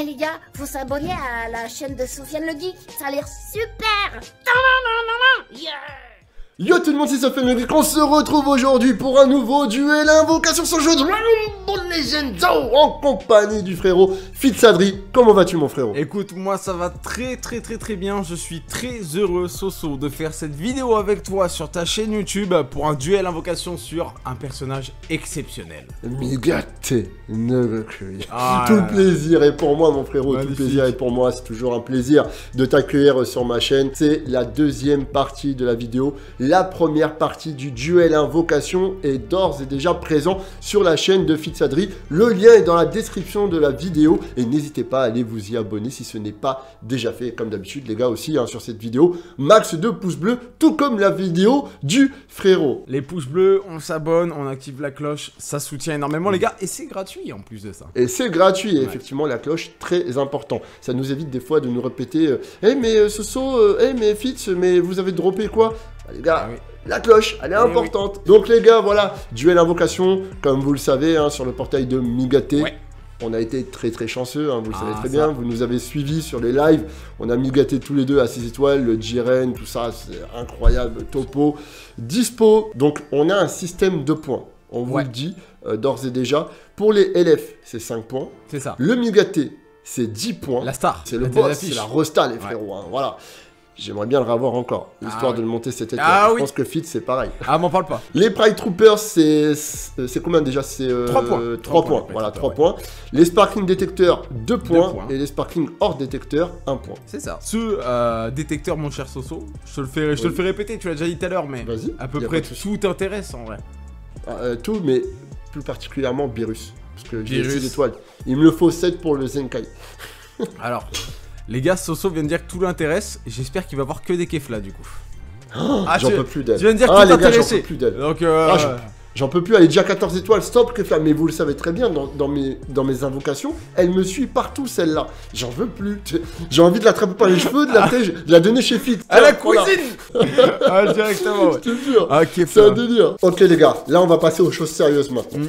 Eh les gars, faut s'abonner à la chaîne de Sofiane le Geek, ça a l'air super. Yeah Yo tout le monde, c'est le Geek, on se retrouve aujourd'hui pour un nouveau duel invocation sur le jeu de Rumble Legends en compagnie du frérot Fitzadri. Comment vas-tu mon frérot Écoute, moi ça va très très très très bien, je suis très heureux Soso de faire cette vidéo avec toi sur ta chaîne YouTube pour un duel invocation sur un personnage exceptionnel. Migate Nogokuya. Ah, tout le plaisir est pour moi mon frérot, tout le plaisir est pour moi, c'est toujours un plaisir de t'accueillir sur ma chaîne. C'est la deuxième partie de la vidéo. La première partie du duel invocation est d'ores et déjà présent sur la chaîne de Fitzadri. Le lien est dans la description de la vidéo et n'hésitez pas à aller vous y abonner si ce n'est pas déjà fait. Comme d'habitude les gars aussi hein, sur cette vidéo, max de pouces bleus, tout comme la vidéo du frérot. Les pouces bleus, on s'abonne, on active la cloche, ça soutient énormément les gars et c'est gratuit en plus de ça. Et c'est gratuit, et Ouais. effectivement, la cloche, très important. Ça nous évite des fois de nous répéter euh, Eh, mais euh, Soso, euh, eh, mais Fitz, mais vous avez droppé quoi? Les gars, Ah oui. la cloche, elle est Eh importante. Donc, les gars, voilà, duel invocation, comme vous le savez, hein, sur le portail de Migate. Ouais. On a été très très chanceux, hein, vous le Ah, savez très ça. bien, vous nous avez suivis sur les lives, on a migaté tous les deux à 6 étoiles, le Jiren, tout ça, c'est incroyable, topo, dispo, donc on a un système de points, on vous Ouais. le dit euh, d'ores et déjà, pour les LF c'est 5 points, C'est ça. le Migaté, c'est 10 points. La star. C'est le boss, c'est la rosta, les frérots. hein, voilà. J'aimerais bien le revoir encore, histoire Ah oui. de le monter cette étoile. Ah Je oui. pense que Fit, c'est pareil. Ah m'en parle pas. Les Pride Troopers, c'est c'est combien déjà? C'est Trois points. 3 Trois points. points, les Voilà, Pride 3 points. Les Sparking Detecteurs, 2 points. points. Et les Sparking hors détecteur, 1 point. C'est ça. Ce euh, détecteur mon cher Soso, je te le fais, je te le fais répéter, tu l'as déjà dit tout à l'heure mais Vas-y. à peu près tout t'intéresse en vrai. Ah, euh, tout, mais plus particulièrement Virus. Parce que j'ai. 6 étoiles. Il me le faut 7 pour le Zenkai. Alors, les gars, Soso vient de dire que tout l'intéresse. et J'espère qu'il va voir que des keflas du coup. Ah, J'en tu- peux plus d'elle. tu viens de dire ah, tout les gars, j'en peux plus d'elle. Donc, euh, Ah, je- J'en peux plus, elle est déjà 14 étoiles, stop Kefla, mais vous le savez très bien, dans, dans mes, dans mes invocations, elle me suit partout celle-là. J'en veux plus. J'ai envie de l'attraper par les cheveux, de la, tête, de la donner chez Fit. à la cuisine Ah, directement, Je te jure. Ah, C'est un kefla. délire. Ok les gars, là on va passer aux choses sérieuses maintenant. Mm.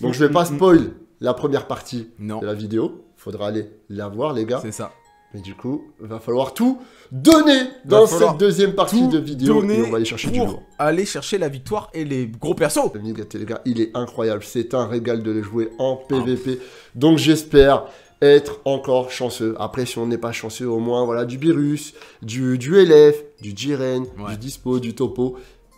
Donc je vais pas Mm, mm, spoil la première partie Non, de la vidéo. Faudra aller la voir les gars. c'est ça. Mais du coup, va falloir tout donner dans cette deuxième partie de vidéo. Et on va aller chercher du pour aller chercher la victoire et les gros persos. Les gars, il est incroyable. C'est un régal de le jouer en PVP. Donc j'espère être encore chanceux. Après, si on n'est pas chanceux, au moins, voilà, du Virus, du, du LF, du Jiren, Ouais. du Dispo, du Topo.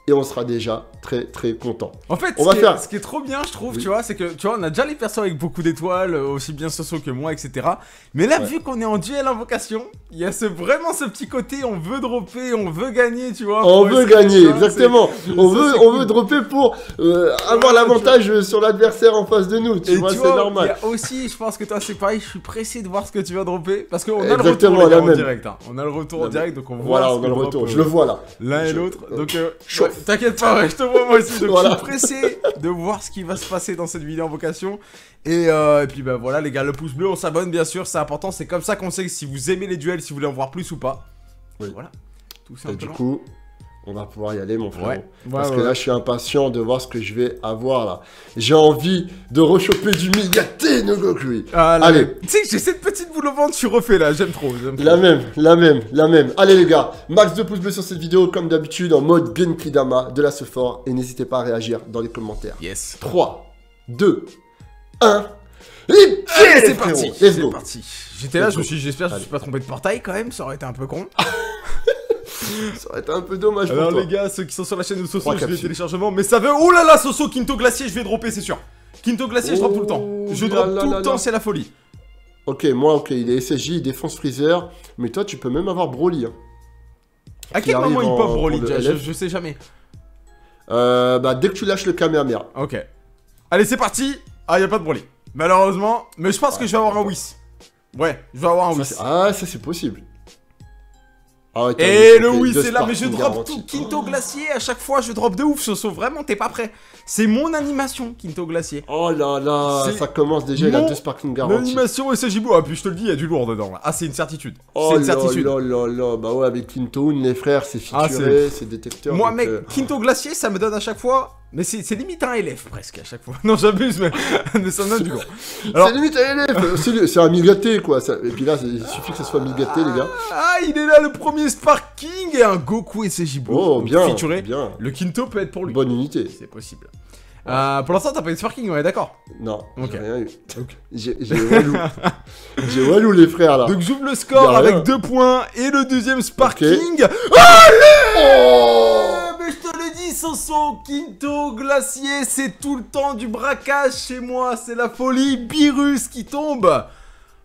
Et on sera déjà très très content. En fait, On ce, va qui faire- est, ce qui est trop bien, je trouve, Oui. tu vois, c'est que, tu vois, on a déjà les persos avec beaucoup d'étoiles, euh, aussi bien Soso que moi, etc. Mais là, Ouais. vu qu'on est en duel invocation, il y a ce, vraiment ce petit côté, on veut dropper, on veut gagner, tu vois. On veut gagner, exactement. On ça, veut, on cool. veut dropper pour euh, avoir Ouais, l'avantage sur l'adversaire en face de nous. Tu Et vois, c'est il normal. y a aussi, je pense que toi c'est pareil, je suis pressé de voir ce que tu vas dropper parce qu'on a le retour les la gars, en direct. hein. On a le retour en direct donc on voit Voilà, on a le retour. euh, Je le vois là. L'un et l'autre. euh, Donc euh, t'inquiète pas, ouais, je te vois moi aussi. Donc Voilà. je suis pressé de voir ce qui va se passer dans cette vidéo invocation. Et, euh, et puis bah voilà les gars, le pouce bleu, on s'abonne bien sûr, c'est important. C'est comme ça qu'on sait si vous aimez les duels, si vous voulez en voir plus ou pas. Oui. Voilà. Tout Et du simplement. coup, on va pouvoir y aller, mon frère. Ouais. Parce Ouais, que ouais, là, je suis impatient de voir ce que je vais avoir là. J'ai envie de rechoper du Migate Nogokui. Ah, Allez. Tu sais que j'ai cette petite boule au ventre, je suis refait là, j'aime trop. La même, la même, la même. Allez les gars, max de pouces bleus sur cette vidéo, comme d'habitude, en mode Genki Dama de la fort Et n'hésitez pas à réagir dans les commentaires. Yes. 3, 2, 1. Et c'est parti. Let's C'est go. parti. J'étais là, Let's je me suis j'espère que je me Allez. suis pas trompé de portail quand même, ça aurait été un peu con. Ça aurait été un peu dommage Alors pour toi. les gars, ceux qui sont sur la chaîne de Soso, je vais capsules. téléchargement, mais ça veut... Oh là là, Soso, Quinto Glacier, je vais dropper, c'est sûr. Quinto Glacier, je drop tout le temps. Je drop là tout là le temps, c'est la folie. Ok, moi, ok, il est SSJ, il défonce Freezer. Mais toi, tu peux même avoir Broly. hein. À quel moment il pop Broly le je, je sais jamais. Euh, bah, dès que tu lâches le Kamehameha. Ok. Allez, c'est parti. Ah, y a pas de Broly. Malheureusement, mais je pense que je vais avoir un Whis. Ouais, je vais avoir un Whis. ah, ça, c'est possible. Ah ouais, Et le oui, c'est là, mais je drop tout Quinto Glacier à chaque fois, je drop de ouf, Soso. Vraiment, t'es pas prêt. C'est mon animation, Quinto Glacier. Oh là là, ça commence déjà, il a deux Sparking garantis. L'animation et Jibo. Ah, puis je te le dis, il y a du lourd dedans là. Ah, c'est une certitude. Oh c'est une certitude. là là là, bah ouais, avec Kintoon, les frères, c'est Ah, featuré, c'est détecteur. Moi, donc, mec, euh, Quinto Glacier, ça me donne à chaque fois Mais c'est limite un LF presque à chaque fois. Non, j'abuse, mais, du coup. Alors- C'est limite un élève. C'est c'est un mille gâté, quoi. Ça- Et puis là, il suffit que ça soit mille gâté, les gars. Ah, il est là le premier Sparking et un Goku et ses Blue. Oh, bien. featuré. Bien. Le Quinto peut être pour lui. Bonne unité. C'est possible. Euh, pour l'instant, t'as pas eu de Sparking, on est d'accord. Non, Ok. j'ai rien eu. Ok. J'ai Walou. j'ai Walou, les frères, là. Donc j'ouvre le score avec deux points et le deuxième Sparking. Oh mais je te Soso, Quinto, Glacier, c'est tout le temps du braquage chez moi, c'est la folie, Virus qui tombe.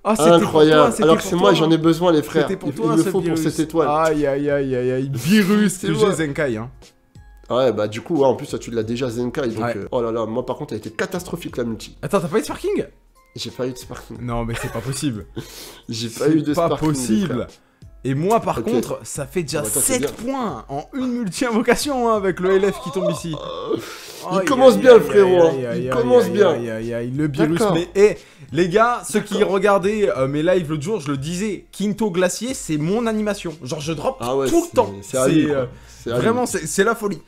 Ah, c'était pour toi, Incroyable. Alors que c'est moi, toi. j'en ai besoin, les frères. Pour Il, toi, il me ce faut pour cette étoile. Aïe, aïe, aïe, aïe, aïe. Virus, C'est Zenkai, hein. Ouais, bah du coup, ouais, en plus, toi, tu l'as déjà Zenkai. Donc, Ouais. euh, oh là là, moi, par contre, elle était catastrophique, la multi. Attends, t'as pas eu de Sparking? J'ai pas eu de Sparking. Non, mais c'est pas possible. J'ai pas eu de C'est pas Sparking. possible. Et moi, par contre, ça fait déjà Bah, toi, c'est 7 points en une multi-invocation hein, avec le LF qui tombe ici. Il commence bien, le frérot, hein. Il commence bien. Aïe, aïe, aïe, le virus. Mais, hé, les gars, ceux qui regardaient euh, mes lives l'autre jour, je le disais, Quinto Glacier, c'est mon animation. Genre, je drop Ah ouais, tout le c'est- temps. C'est euh. Vraiment, c'est c'est la folie.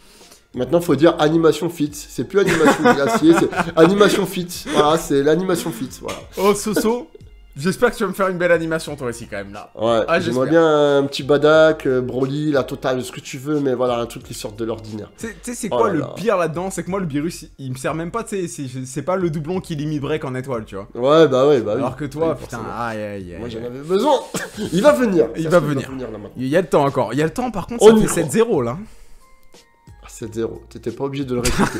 Maintenant, faut dire animation fit. C'est plus animation glacier, c'est animation fit. Voilà, c'est l'animation fit. Voilà. Oh, Soso, j'espère que tu vas me faire une belle animation, toi aussi, quand même, là. Ouais, Ah, j'aimerais j'espère. bien un petit Badak, euh, Broly, la totale, ce que tu veux, mais voilà, un truc qui sorte de l'ordinaire. Tu sais- c'est Oh quoi là le là. pire là-dedans? C'est que moi, le virus, il- il me sert même pas, tu sais, c'est- pas le doublon qui limite break en étoile, tu vois. Ouais, bah ouais, bah oui. Alors que toi, Oui, putain, aïe, aïe, aïe. Moi, j'en avais besoin. Il va venir. Il va venir. là, maintenant. Il y a le temps encore. Il y a le temps, par contre, On ça fait croit. 7-0 là. Ah, 7-0. T'étais pas obligé de le répéter.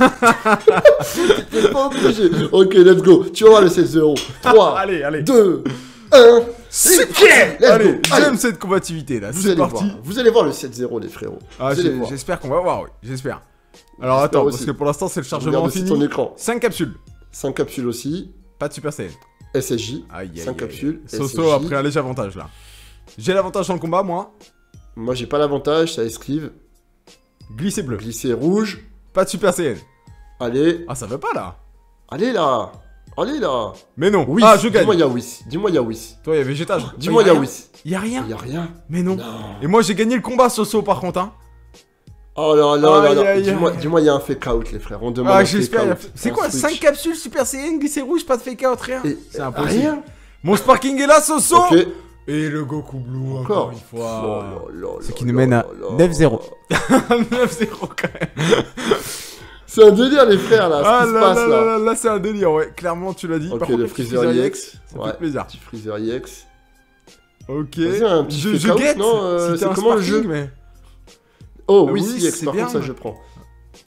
T'étais pas obligé. Ok, let's go. Tu vas voir le 7-0. 3, allez, allez. 2, 1. Super Let's Allez, j'aime cette combativité là. Vous C'est allez parti. voir. Vous allez voir le 7-0, les frérots. Ah, j'espère qu'on va voir, oui. J'espère. Alors attends, aussi. parce que pour l'instant, c'est le chargement fini. ton écran. 5 capsules. 5 capsules aussi. Pas de Super Saiyan. SSJ. Aïe, aïe, 5 aïe. capsules. Soso a pris un léger avantage là. J'ai l'avantage dans le combat, moi. Moi, j'ai pas l'avantage. Ça esquive. Glissé bleu. Glisser rouge. Pas de Super Saiyan. Allez. Ah, ça veut pas là. Allez là. Allez là. Mais non. Oui. Ah, je gagne. Dis-moi Yawis. Dis-moi Yawis. Toi, il y a végétage. Dis-moi Oh, y a rien. Yawis. Y a rien. Y a rien. Mais non. Non. Et moi, j'ai gagné le combat, Soso, par contre, hein. Oh là là là Aïe, là. aïe, Dis-moi, dis-moi, il y a un fake out, les frères. On demande Ah, j'espère. C'est quoi switch. 5 capsules Super Saiyan, glissé rouge, pas de fake out, rien C'est impossible. Rien. Mon Sparking est là, Soso Ok. Et le Goku Blue, encore, Encore une Oh fois. là là Ce là qui nous là mène à là là. 9-0. 9-0 quand même. C'est un délire, les frères, là. Ah Ce qui se là passe là là. là là, c'est un délire, ouais. Clairement, tu l'as dit. Ok, Par contre, le petit Freezer EX. ça Ouais. fait plaisir. Petit Freezer EX. Ok. Un petit je, je out, guette. non, euh, c'est un comment le jeu mais Oh, Ah oui, oui, si, X, c'est par bien, contre, ça, mais- je prends.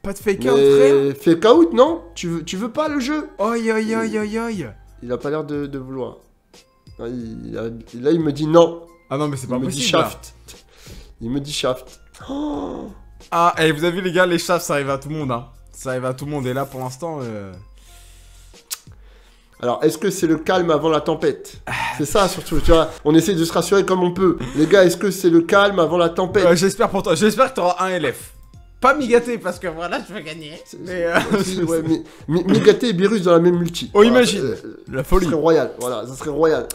pas de fake out, frère. Fake out, non tu veux, tu veux pas le jeu Aïe aïe aïe aïe aïe. Il a pas l'air de, de vouloir. Il a- là, il me dit non. Ah non, mais c'est Il pas me dit possible. shaft. Il me dit shaft. Oh Ah, et vous avez vu les gars, les chats, ça arrive à tout le monde, hein. Ça arrive à tout le monde. Et là, pour l'instant, euh... Alors, est-ce que c'est le calme avant la tempête? Ah. C'est ça, surtout. Tu vois, on essaie de se rassurer comme on peut. Les gars, est-ce que c'est le calme avant la tempête? Euh, j'espère pour toi. J'espère que t'auras un LF. Pas migaté parce que voilà, je veux gagner. Mais, euh, ouais, Migaté et Beerus dans la même multi. Oh, imagine. euh, La Ça folie. serait royal, voilà, ça serait royal.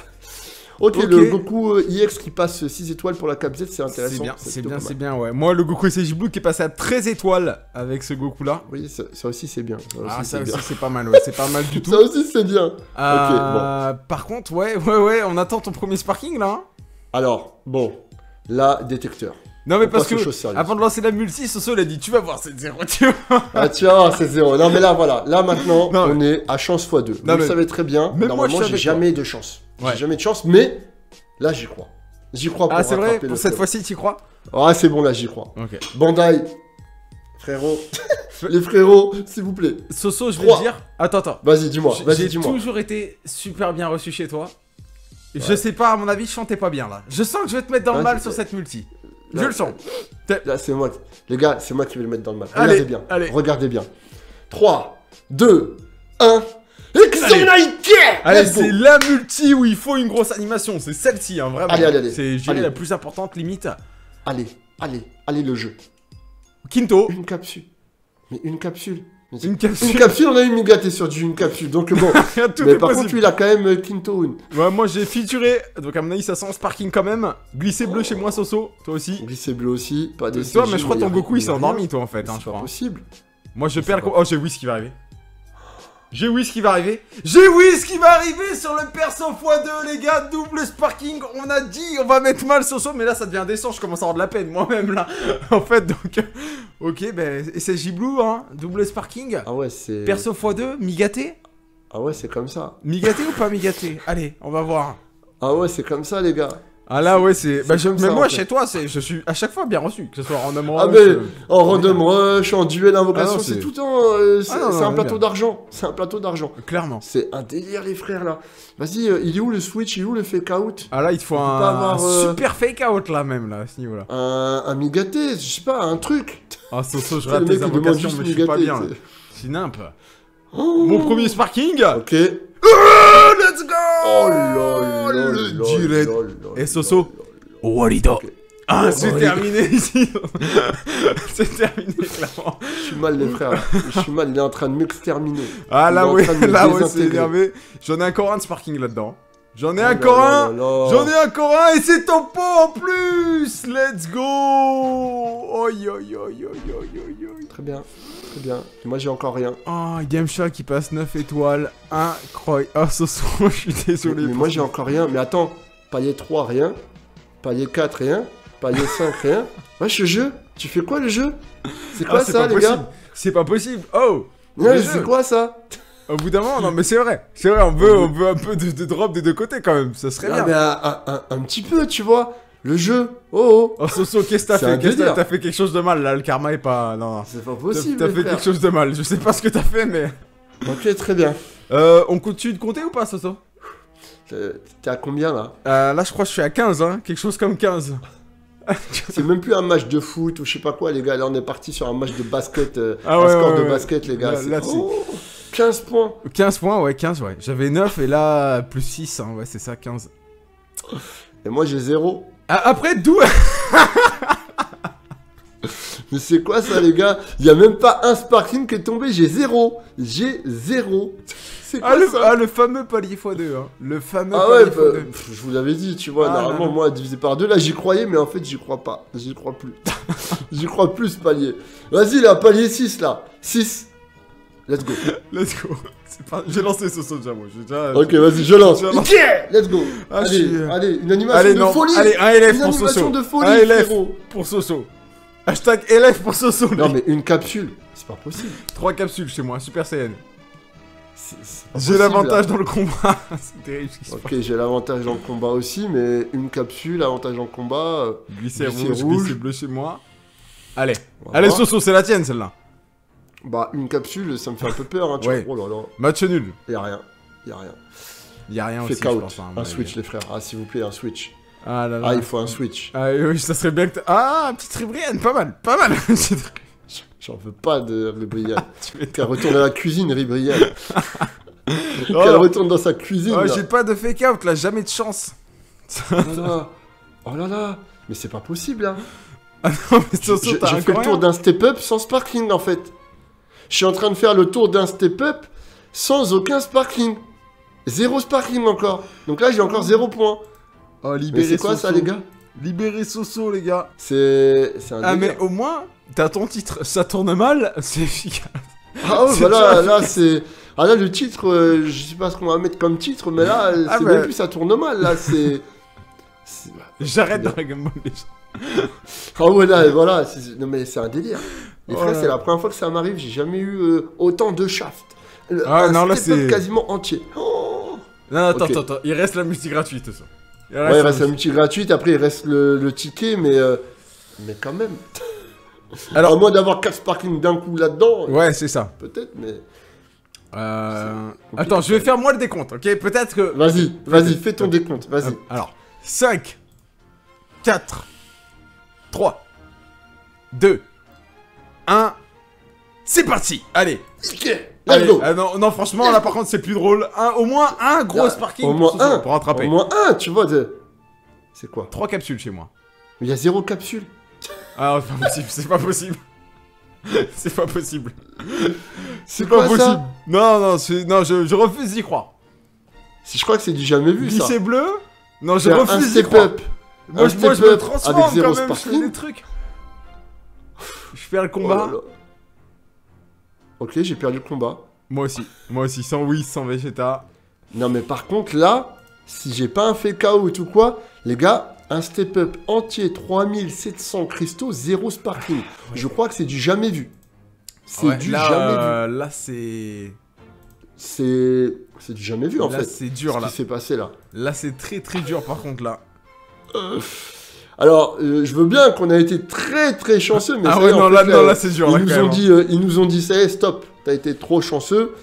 Ok, le Goku euh, EX qui passe 6 étoiles pour la cap Z, c'est intéressant. C'est bien, c'est bien, c'est bien, ouais. Moi, le Goku SG Blue qui est passé à 13 étoiles avec ce Goku là. Oui, ça, ça aussi c'est bien. Ça aussi, Ah, ça c'est aussi, c'est pas mal, ouais. C'est pas mal du tout. Ça aussi c'est bien. Euh, Par contre, ouais, ouais, ouais, on attend ton premier sparking là. hein. Alors, bon, là, détecteur. Non, mais On parce que avant de lancer la multi, Soso il a dit Tu vas voir cette 0, tu vois. Ah, tu vas voir, c'est zéro. Non, mais là, voilà. Là, maintenant, Non, on est à chance x2. Vous Non, le mais- savez très bien. Normalement, j'ai jamais de chance. Ouais. J'ai jamais de chance, mais là, j'y crois. J'y crois pour Ah, c'est vrai Pour cette fois-ci, tu crois Ah, c'est bon, là, j'y crois. Ok. Bandai, frérot. Les frérots, s'il vous plaît. Soso, je vais te dire. Attends, attends. Vas-y, dis-moi. Vas-y, J'ai toujours été super bien reçu chez toi. Je sais pas, à mon avis, je chantais pas bien là. Je sens que je vais te mettre dans le Ouais, mal sur cette multi. Je Là, le sens. Là, c'est moi. Les gars, c'est moi qui vais le mettre dans le mal. Allez, Regardez bien. allez. Regardez bien. 3, 2, 1. Allez, c'est la multi où il faut une grosse animation. C'est celle-ci, hein, vraiment. Allez, allez, allez. C'est, la plus importante limite. Allez, allez, allez, le jeu. Quinto, Une capsule. Mais une capsule. Mais c'est- une Une capsule. capsule, on a eu Migaté sur du une capsule. Donc bon. Tout mais par possible. contre, lui, il a quand même euh, Kinto Une. Ouais, moi j'ai featuré, donc à mon avis ça sent sparking quand même. Glissé bleu chez moi, Soso, toi aussi. Glissé bleu aussi. Pas de Toi, mais je crois y ton Goku il s'est endormi, toi en fait, hein, C'est pas crois. possible. Moi, je perds. Oh, j'ai Whis qui va arriver. J'ai Whis qui va arriver. J'ai Whis qui va arriver sur le perso x2, les gars. Double sparking. On a dit, on va mettre mal Soso, mais là, ça devient indécent. Je commence à avoir de la peine moi-même, là. en fait, donc. euh, Ok, ben, et c'est J-Blue, hein. Double sparking. Ah ouais, c'est. Perso x2, migaté Ah ouais, c'est comme ça. Migaté ou pas migaté? Allez, on va voir. Ah ouais, c'est comme ça, les gars. Ah là, ouais, c'est. Bah, mais ça, moi, en fait. chez toi, je suis à chaque fois bien reçu. Que ce soit en amour. Ah mais en random rush, en duel invocation, Ah c'est tout le temps. euh, c'est Ah un plateau d'argent. C'est un plateau d'argent. Clairement. C'est un délire, les frères là. Vas-y, euh, il est où le switch Il est où le fake out? Ah là, il te faut un, avoir, un euh, super fake out là, même, là, à ce niveau-là. un, un migaté, je sais pas, un truc. Ah, Soso, je rate tes invocations, mais je suis pas bien. C'est nimp. Oh. Mon premier sparking Ok. Let's go Oh là là Le direct. Et Soso. Walido Ok. Ah, Oh, c'est oui. terminé ici C'est terminé, clairement. Je suis mal, les frères. Je suis mal, il est en train de m'exterminer. Ah, là, me là, c'est énervé. J'en ai encore un de sparking là-dedans. J'en ai Oh encore un. J'en ai encore un et c'est ton pot en plus Let's go Oi, oi, oi, oi, oi, oi, oi. Très bien, très bien. Moi, j'ai encore rien. Oh, Gamesha qui passe 9 étoiles. Incroyable. Oh, Soso, je suis désolé. Mais moi, j'ai encore rien. Mais attends, palier 3, rien. Palier 4, rien. Palier 5, rien. Wesh, le jeu Tu fais quoi, le jeu? C'est quoi Ah, ça, les possible. gars? C'est pas possible. Oh Non, c'est quoi ça? Au bout d'un moment, non, mais c'est vrai. C'est vrai, on veut, on veut un peu de, de drop des deux côtés quand même. Ça serait Ah, bien. mais un, un- un- un petit peu, tu vois. Le jeu. Oh, oh. Oh, Soso, qu'est-ce que t'as fait? Qu'est-ce que t'as- fait quelque chose de mal? Là Le karma est pas. Non, non. C'est pas possible. T'as fait quelque chose de mal. Je sais pas ce que t'as fait, mais. Ok, très bien. Euh, on continue de compter ou pas, Soso? Euh, T'es à combien là? Euh, Là, je crois que je suis à 15, hein. Quelque chose comme 15. C'est même plus un match de foot ou je sais pas quoi, les gars. Là, on est parti sur un match de basket. euh, Ah un ouais, score ouais, de ouais. basket, les gars. Là- là, Oh, 15 points. 15 points, ouais, 15, ouais. J'avais 9 et là, plus 6, hein. Ouais, c'est ça, 15. Et moi, j'ai 0. Ah, après, d'où Mais c'est quoi ça, les gars? Il y a même pas un sparkling qui est tombé. J'ai 0. J'ai 0. C'est quoi ah le, ça? ah, le fameux palier x2, hein. Le fameux Ah ouais, palier bah, x2. pff, je vous l'avais dit, tu vois, Ah normalement, là. moi, divisé par deux, là, j'y croyais, mais en fait, j'y crois pas. J'y crois plus. j'y crois plus, palier. Vas-y, là, palier 6, là. 6. Let's go. Let's go. Pas... J'ai lancé ce déjà, moi. Déjà... Ok, vas-y, je lance. Lance. Ok, let's go. Ah, allez, suis- allez, une animation Allez, de non. folie. Allez, un élève une pour animation Soso. de folie, Un élève frérot. pour Soso. Hashtag élève pour Soso. Non, mais une capsule, c'est pas possible. Trois capsules chez moi, Super Saiyan. J'ai l'avantage dans le combat. C'est terrible ce qui se passe. Ok, j'ai l'avantage dans le combat aussi, mais une capsule, avantage dans le combat. euh, Glisser rouge, glisser bleu chez moi. Allez. Allez. Soso, c'est la tienne celle-là. Bah, une capsule, ça me fait un peu peur, hein, tu Ouais. vois. Oh là là, Match nul. y a rien. Y a rien. Y a rien aussi, Fake je out. pense. hein, un switch, les frères. Ah, s'il vous plaît, un switch. Ah là là. Ah, il faut un switch. Ah oui, ça serait bien que Ah, petite Ribrienne, pas mal, pas mal. J'en veux pas de m'étonnes. Qu'elle retourne à la cuisine. Oh, Qu'elle non. retourne dans sa cuisine. Oh, j'ai pas de fake out là, jamais de chance. Oh là là. Oh là là. Mais c'est pas possible, là. Ah non, mais je- t'as J'ai fait le tour d'un step-up sans sparkling, en fait. Je suis en train de faire le tour d'un step-up sans aucun sparkling. Zéro sparkling encore. Donc là, j'ai encore zéro point. Oh, c'est quoi ça, les gars? Libérez Soso, les gars. C'est un Ah, délire. mais au moins, t'as ton titre. Ça tourne mal, c'est efficace. Ah ouais, bah là, là c'est. Ah là, le titre, euh, je sais pas ce qu'on va mettre comme titre, mais là, Ah, c'est bah. même plus ça tourne mal, là, c'est. J'arrête bien. Dragon Ball les Ah ouais, là, et voilà, c'est- non mais c'est un délire. Les Oh frères, c'est la première fois que ça m'arrive, j'ai jamais eu euh, autant de shaft. Le- Ah, non, là, c'est- quasiment entier. Oh Non, attends, Ok. attends, attends. Il reste la multi gratuite, ça. Il ouais, il reste la multi gratuite, après il reste le, le ticket, mais. euh, Mais quand même. Alors- À moins d'avoir 4 sparkling d'un coup là-dedans, Ouais, c'est ça. peut-être, mais. Euh... Attends, je vais faire moi le décompte, ok? Peut-être que... Vas-y, vas-y, fais ton décompte, vas-y. Euh, Alors, 5, 4, 3, 2, 1, c'est parti Allez, allez. Ah non, non, franchement, là par contre, c'est plus drôle. Un, au moins un gros sparking Au pour, moins Soso, un pour rattraper. Au moins un, tu vois, de... C'est quoi? 3 capsules chez moi. Il y a zéro capsule? Ah, c'est pas possible, c'est pas possible. c'est pas possible. C'est pas possible. ça? Non, non, c'est- non je, je refuse d'y croire. Si Je crois que c'est du jamais vu, ça. Glisser bleu? Non, je refuse d'y croire. Moi, je, moi, je me step-up transforme avec zéro quand même, je fais sparkling. des trucs. Je fais le Oh combat. là là. Ok, j'ai perdu le combat. Moi aussi. Moi aussi. Sans Whis, sans Vegeta. Non, mais par contre, là, si j'ai pas un fake out ou quoi, les gars, un step-up entier, 3700 cristaux, zéro sparkling. Je crois que c'est du jamais vu. C'est Ouais, du là, jamais vu. euh, Là, c'est. C'est. C'est du jamais vu en Là, fait. c'est Ce dur, là. qui s'est passé là. Là, c'est très très dur, par contre, là. Alors, euh, je veux bien qu'on a été très très chanceux, mais ah ouais, est, non, là, là, non, là, c'est dur, ils là, nous ont même. dit, euh, ils nous ont dit, ça y est, stop. T'as été trop chanceux.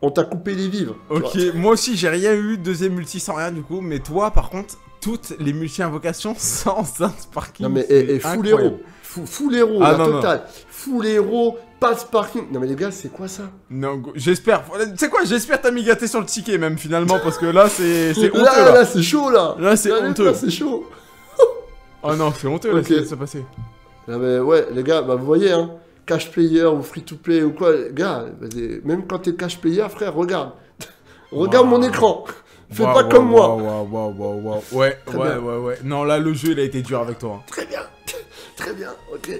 On t'a coupé les vivres. Ok, moi aussi, j'ai rien eu, deuxième multi sans rien, du coup. Mais toi, par contre, toutes les multi-invocations sans un sparking. Non mais et, et full héros, full, full héros, Ah, la non, non. totale, full héros, pas de sparking. Non mais les gars, c'est quoi ça? Non, j'espère. Tu sais quoi, j'espère t'as mis gâté sur le ticket, même, finalement, parce que là, c'est c'est honteux, Là, là. là, c'est chaud là. Là, c'est Là, honteux. là, c'est chaud. Oh non, c'est honteux, là, Ok. ce qui se passer. Non mais ouais, les gars, bah vous voyez hein, cash player ou free to play ou quoi, les gars, même quand t'es cash player, frère, regarde, regarde Wow. mon écran. Fais Waouh, pas waouh, comme moi. Waouh, waouh, waouh, waouh, waouh. Ouais, ouais, ouais, ouais. Non, là, le jeu, il a été dur avec toi. hein. Très bien, très bien, ok.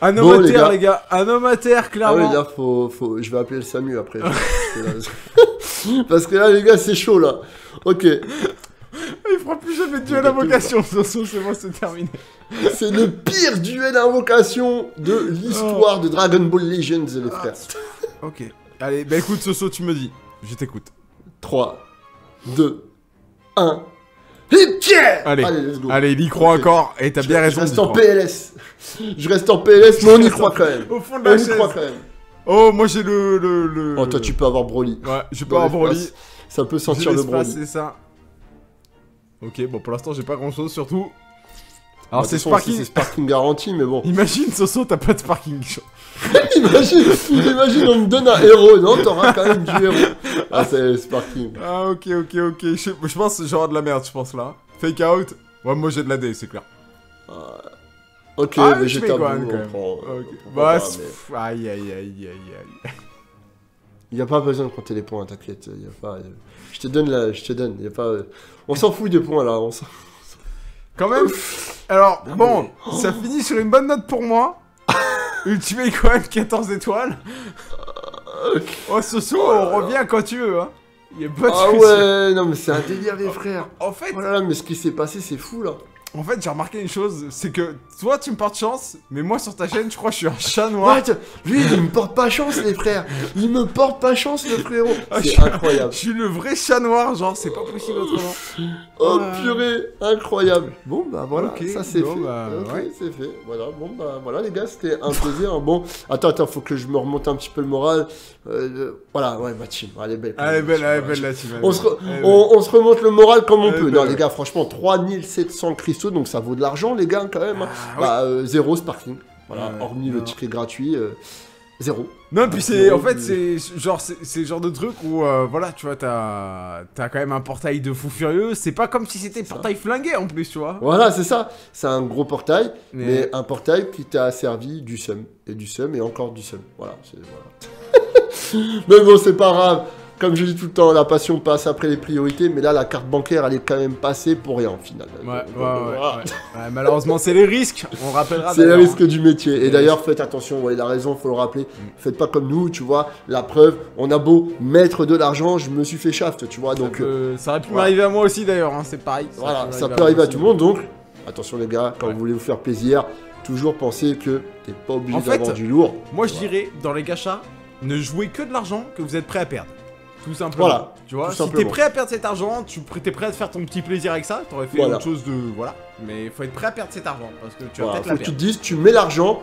Un Bon, homme à les terre, gars. les gars. Un homme à terre, Ah clairement. oui, là, faut, faut, je vais appeler le SAMU après. parce, que là, les gars, c'est chaud là. Ok, Il fera plus jamais de duel à vocation, Soso, c'est bon, c'est terminé. c'est le pire duel invocation de l'histoire de Dragon Ball Legends, les frères. Ok. Allez, bah écoute, Soso, tu me dis. Je t'écoute. 3, 2, 1. Et tiens Allez. let's go. Allez, il y croit encore, et t'as Je- bien Je raison. reste d'y en croire. PLS. Je reste en PLS, mais on y croit quand même. Au fond de On la y chaise. croit quand même. Oh, moi j'ai le, le, le. Oh, toi, tu peux avoir Broly. Ouais, je peux Dans avoir Broly. Ça peut sentir le Broly. c'est ça. Ok, bon, pour l'instant, j'ai pas grand chose, surtout. Alors, Bah, c'est Sparking. C'est Sparking garanti, mais bon. Imagine, Soso, t'as pas de Sparking. imagine, imagine, on me donne un héros. Non, t'auras quand même du héros. Ah, c'est Sparking. Ah, ok, ok, ok. Je, je pense que j'aurai de la merde, je pense là. Fake out. Ouais, moi j'ai de la D, c'est clair. Ok, Ah, mais je j'ai tabou, on prend. On prend Bah, pas, mais- pff, aïe, aïe, aïe, aïe, aïe. Il y a pas besoin de compter les points, t'inquiète. Il y a pas. Je te donne là, je te donne. Il y a pas. On s'en fout des points là. On s'en- Quand même. Alors, Non, bon, mais- ça finit sur une bonne note pour moi. Ultimate quand même 14 étoiles. Oh, Soso, on revient quand tu veux, hein. Y a pas de Ah ouais, non mais c'est un délire les frères. En fait, Oh là là, mais ce qui s'est passé, c'est fou là. En fait, j'ai remarqué une chose, c'est que toi, tu me portes chance, mais moi, sur ta chaîne, je crois que je suis un chat noir. What Lui, il me porte pas chance, les frères. Il me porte pas chance, le frérot. Ah, je C'est suis- incroyable. Je suis le vrai chat noir, genre, c'est pas possible autrement. Oh Ah. purée, incroyable. Bon bah voilà, Ok, ça c'est bon, fait. bah, ouais. c'est fait. Voilà, bon bah voilà les gars, c'était un plaisir. Bon, attends, attends, faut que je me remonte un petit peu le moral. Euh, voilà, ouais, ma team, elle est belle. Elle est belle, elle est belle la team. On se, remonte le moral comme on peut. Non, les gars, franchement, 3700 cristaux, donc ça vaut de l'argent, les gars, quand même. hein. Ah, bah, euh, zéro sparking. Voilà, Ouais, hormis le non. ticket gratuit, euh, zéro. Non, puis c'est. En fait, c'est genre, c'est le genre de truc où, euh, voilà, tu vois, t'as t'as quand même un portail de fou furieux. C'est pas comme si c'était portail flingué en plus, tu vois. Voilà, c'est ça. C'est un gros portail, Mais- mais un portail qui t'a servi du seum. Et du seum et encore du seum. Voilà. c'est- voilà. mais bon, c'est pas grave. Comme je dis tout le temps, la passion passe après les priorités, mais là, la carte bancaire, elle est quand même passée pour rien, au final. Ouais, ouais, ouais, voilà. ouais. Ouais, Malheureusement, c'est les risques. On rappellera. C'est le d'ailleurs, risque du métier. Et d'ailleurs, faites attention, ouais, il a raison, faut le rappeler. Mm. Faites pas comme nous, tu vois. La preuve, on a beau mettre de l'argent, je me suis fait shaft, tu vois. hein. Ça, Donc, euh, ça aurait pu m'arriver à moi aussi d'ailleurs, hein, c'est pareil. voilà, ça peut arriver à tout le monde. Donc, attention les gars, quand vous voulez vous faire plaisir, toujours pensez que t'es pas obligé En fait, d'avoir du lourd. Moi, je dirais, dans les gachas, ne jouez que de l'argent que vous êtes prêt à perdre. Tout simplement. Voilà, Tu vois, si t'es prêt à perdre cet argent, tu es prêt à te faire ton petit plaisir avec ça, t'aurais fait Voilà. autre chose de. Voilà. Mais il faut être prêt à perdre cet argent parce que tu vas Voilà, peut-être la tu te dises, tu mets l'argent,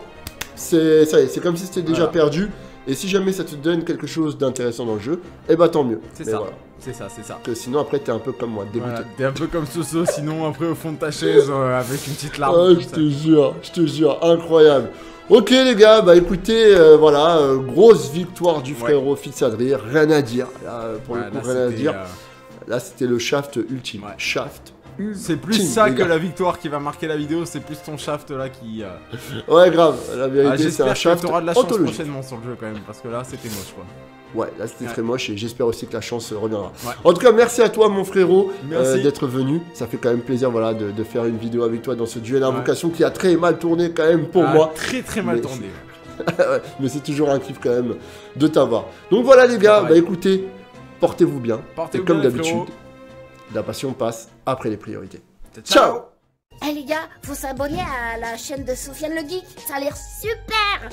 c'est ça y est, c'est comme si c'était déjà perdu. Et si jamais ça te donne quelque chose d'intéressant dans le jeu, eh bah tant mieux. C'est ça. voilà. C'est ça, c'est ça. Que sinon après t'es un peu comme moi, dégoûté. Voilà, T'es un peu comme Soso, sinon après au fond de ta chaise euh, avec une petite larme. Ah, je te jure, je te jure, incroyable. Ok les gars, bah écoutez, euh, voilà, euh, grosse victoire du Ouais. frérot Fitzadri, rien à dire. Là, pour Ouais, le coup, là, rien à dire. euh, Là, c'était le shaft ultime. Ouais. Shaft. C'est plus ça que la victoire qui va marquer la vidéo, c'est plus ton shaft là qui. euh, Ouais, grave. La Ah, vérité, c'est J'espère un que shaft de la chance prochainement sur le jeu quand même, parce que là c'était moche quoi. Ouais, là c'était Ouais. très moche et j'espère aussi que la chance reviendra. Ouais. En tout cas, merci à toi, mon frérot, Merci. euh, d'être venu. Ça fait quand même plaisir, voilà, de, de faire une vidéo avec toi dans ce duel Ouais. invocation qui a très mal tourné quand même pour Ah, moi. Très très mal Mais tourné. Mais c'est toujours un kiff quand même de t'avoir. Donc voilà les gars, Pareil. bah écoutez, portez-vous bien. Portez-vous Et comme d'habitude. La passion passe après les priorités. Ciao. Eh les gars, faut s'abonner à la chaîne de Sofiane le Geek, ça a l'air super.